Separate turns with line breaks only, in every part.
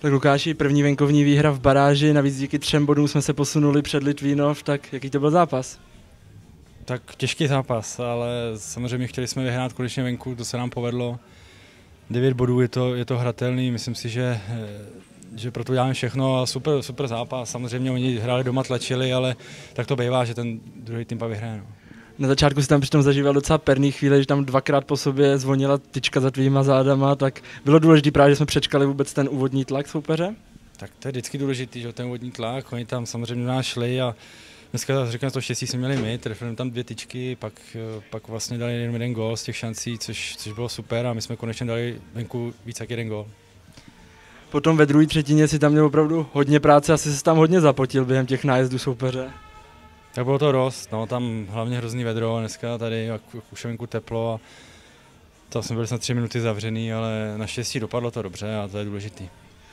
Tak Lukáši, první venkovní výhra v baráži, navíc díky třem bodům jsme se posunuli před Litvínov, tak jaký to byl zápas?
Tak těžký zápas, ale samozřejmě chtěli jsme vyhrát konečně venku, to se nám povedlo. 9 bodů je to, je to hratelný, myslím si, že, že pro to děláme všechno a super, super zápas. Samozřejmě oni hráli doma, tlačili, ale tak to bývá, že ten druhý tým pak vyhraje. No.
Na začátku si tam přitom zažíval docela perný chvíle, že tam dvakrát po sobě zvonila tyčka za tvýma zádama, tak bylo důležité právě, že jsme přečkali vůbec ten úvodní tlak soupeře?
Tak to je vždycky důležitý, že ten úvodní tlak, oni tam samozřejmě nás šli a dneska řekněme to štěstí jsme měli my, trefili tam dvě tyčky, pak, pak vlastně dali jenom jeden gol z těch šancí, což, což bylo super a my jsme konečně dali venku víc jak jeden gol.
Potom ve druhé třetině si tam měl opravdu hodně práce, asi se tam hodně zapotil během těch nájezdů soupeře.
Tak bylo to dost, no, tam hlavně hrozný vedro, dneska tady jak už venku teplo a tam jsme byli snad tři minuty zavřený, ale naštěstí dopadlo to dobře a to je důležitý.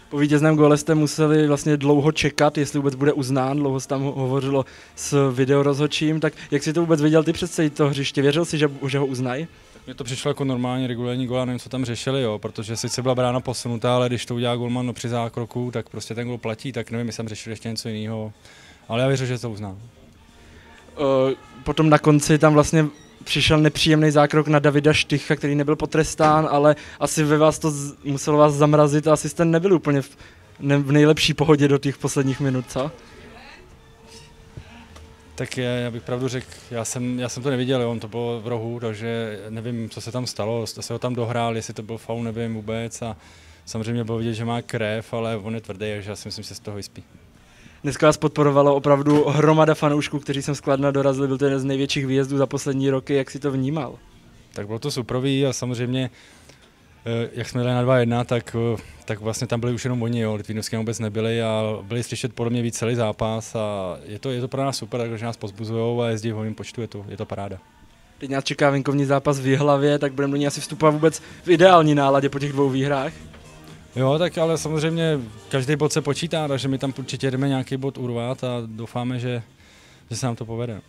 Po vítězném gole jste museli vlastně dlouho čekat, jestli vůbec bude uznán, dlouho se tam hovořilo s videorozhodčím, tak jak si to vůbec viděl ty představit to hřiště, věřil si, že, že ho uznají?
Mně to přišlo jako normální regulární gol, nevím, co tam řešili, jo, protože sice byla brána posunutá, ale když to udělá golman no, při zákroku, tak prostě ten gol platí, tak nevím, jestli tam řešili ještě něco jiného, ale já věřím, že to uzná.
Eh, potom na konci tam vlastně přišel nepříjemný zákrok na Davida Štycha, který nebyl potrestán, ale asi ve vás to z, muselo vás zamrazit a asi jste nebyli úplně v, ne, v nejlepší pohodě do těch posledních minut, co?
Tak já, já bych pravdu řekl, já jsem, já jsem to neviděl, on to bylo v rohu, takže nevím, co se tam stalo, se ho tam dohrál, jestli to byl faul, nevím vůbec a samozřejmě bylo vidět, že má krev, ale on je tvrdý, takže já si myslím, že se z toho vyspí.
Dneska vás podporovalo opravdu hromada fanoušků, kteří jsem skladna dorazili, byl to jeden z největších výjezdů za poslední roky, jak si to vnímal?
Tak bylo to suprový a samozřejmě eh, jak jsme jeli na 2-1, tak, eh, tak vlastně tam byli už jenom oni, jo. Litvínovské vůbec nebyli a byli slyšet podle mě víc celý zápas a je to, je to pro nás super, takže nás pozbuzují a jezdí v hojném počtu, je to, je to paráda.
Teď nás čeká venkovní zápas v hlavě, tak budeme do ní asi vstupovat vůbec v ideální náladě po těch dvou výhrách.
Jo, tak ale samozřejmě každý bod se počítá, takže my tam určitě jdeme nějaký bod urvat a doufáme, že, že se nám to povede.